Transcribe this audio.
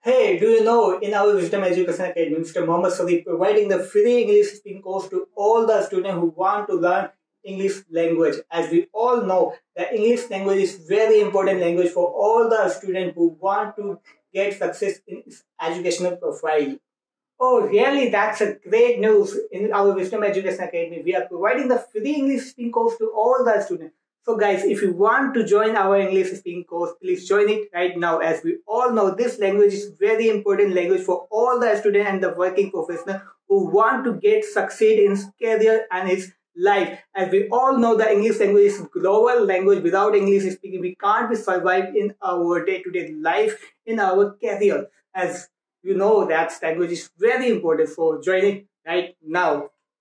Hey, do you know in our Wisdom Education Academy, Mr. Mohammed Sadiq providing the free English speaking course to all the students who want to learn English language. As we all know, the English language is very important language for all the students who want to get success in educational profile. Oh, really? That's a great news. In our Wisdom Education Academy, we are providing the free English speaking course to all the students. So guys, if you want to join our English speaking course, please join it right now. As we all know, this language is very important language for all the student and the working professional who want to get succeed in career and his life. As we all know, the English language is global language. Without English speaking, we can't be survive in our day-to-day -day life, in our career. As you know, that language is very important. So join it right now.